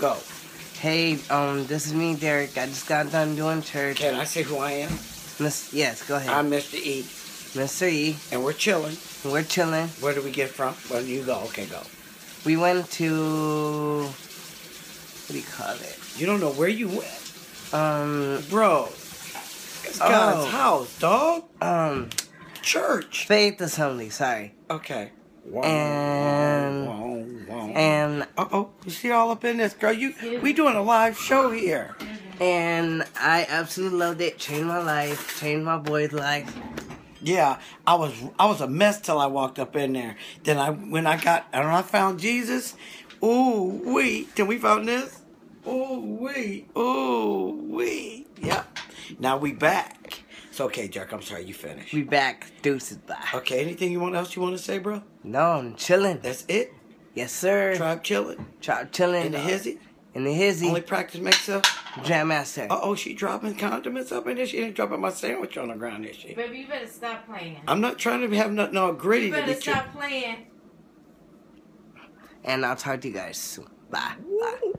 Go. Hey, um, this is me, Derek. I just got done doing church. Can I say who I am? Miss, yes, go ahead. I'm Mr. E, Mr. E. and we're chilling. We're chilling. Where do we get from? Where do you go? Okay, go. We went to what do you call it? You don't know where you went, Um, bro. It's God's Oh. house, dog. um, Church. Faith Assembly. Sorry. Okay. Wow. And-. And Uh oh, you see all up in this, girl. You, we doing a live show here. and I absolutely loved it. Changed my life. Changed my boy's life. Yeah, I was I was a mess till I walked up in there. Then I when I got and I found Jesus. Ooh wee! Till we found this. Ooh wee! Ooh wee! Yep. Now we back. It's okay, Jerk. I'm sorry you finished. We back. Deuces bye. Okay. Anything you want else you want to say, bro? No, I'm chilling. That's it. Yes, sir. Tribe chilling Tribe chilling. in the hizzy. In the hizzy. Only practice makes up. Jam Master. Uh oh, she dropping condiments up in there. She ain't dropping my sandwich on the ground, is she? Baby, you better stop playing. I'm not trying to have nothing all gritty You to better be true. stop playing. And I'll talk to you guys soon. Bye. Bye. Woo.